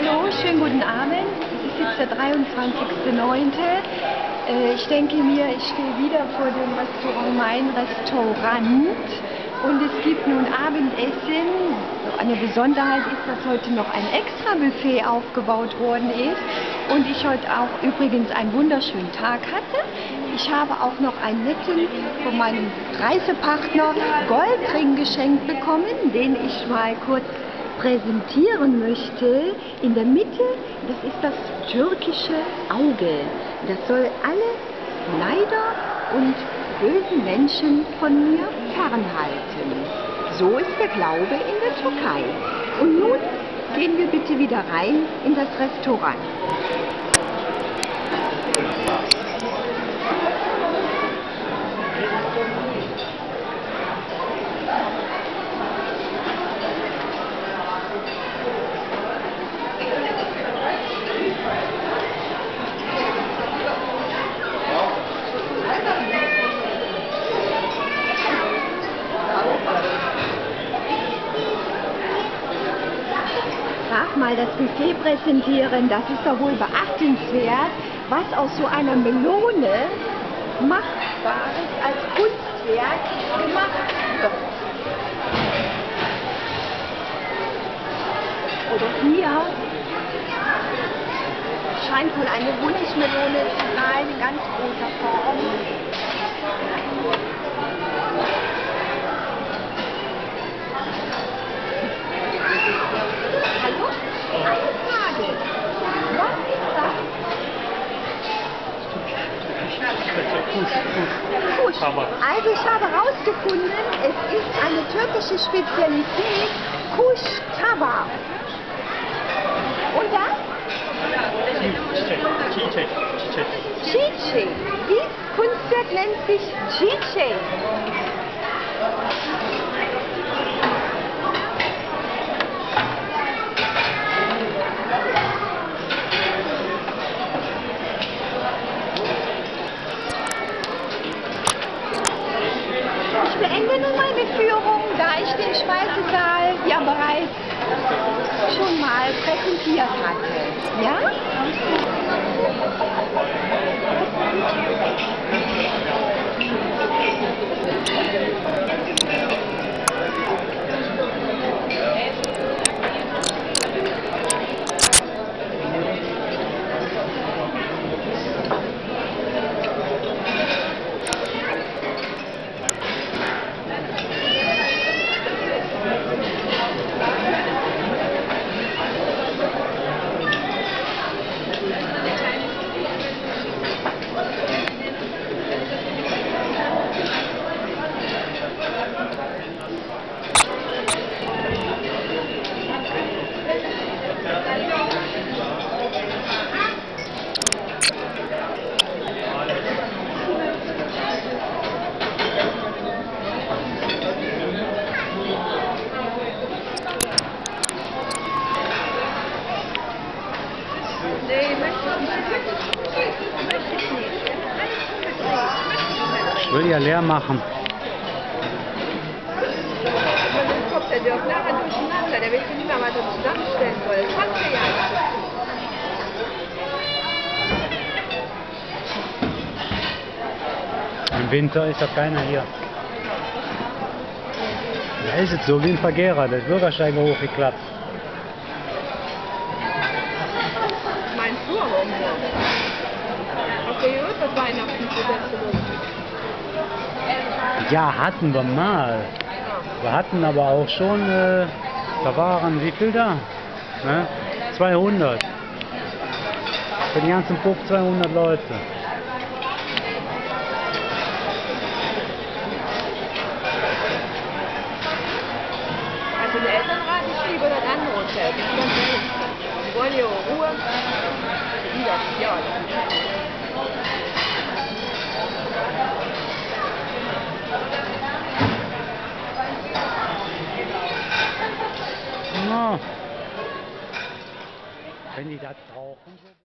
Schönen guten Abend. Es ist jetzt der 23.09. Äh, Ich denke mir, ich stehe wieder vor dem Restaurant Mein Restaurant und es gibt nun Abendessen. Eine Besonderheit ist, dass heute noch ein Extra-Buffet aufgebaut worden ist und ich heute auch übrigens einen wunderschönen Tag hatte. Ich habe auch noch einen netten von meinem Reisepartner Goldring geschenkt bekommen, den ich mal kurz präsentieren möchte. In der Mitte, das ist das türkische Auge. Das soll alle Neider und bösen Menschen von mir fernhalten. So ist der Glaube in der Türkei. Und nun gehen wir bitte wieder rein in das Restaurant. Sag mal, das Buffet präsentieren, das ist doch wohl beachtenswert, was aus so einer Melone Machbares als Kunstwerk gemacht wird. Oder hier scheint wohl eine Honigmelone zu sein, in ganz großer Form. Hallo? Eine Frage. Was ist das? Kusch. Aber- Also ich habe herausgefunden, es ist eine türkische Spezialität, Kusch Tava. Und das? Çiçek, çiçek, çiçek. Dieses Kunstwerk nennt sich Chiche. Nun meine Führung, da ich den Speisesaal ja bereits schon mal präsentiert hatte. Ja? Nee, möchte ich nicht. Möchte ich nicht. Ich will ja leer machen. Kommt der Dirk nachher durcheinander. Der will nicht mehr, was er zusammenstellen. Das ja nicht. Im Winter ist doch keiner hier. Da ist es so wie ein Vergehrer, der Bürgersteig war hochgeklappt. Meinst du aber? Hast du gehört, was Weihnachten Sätze Ja, hatten wir mal. Wir hatten aber auch schon, äh, da waren wie viel da? Ne? 200. Für den ganzen Puff 200 Leute. Also den Eltern rate ich lieber das andere Hotel. Die wollen ihre Ruhe. Die das, ja. Na, wenn die das brauchen.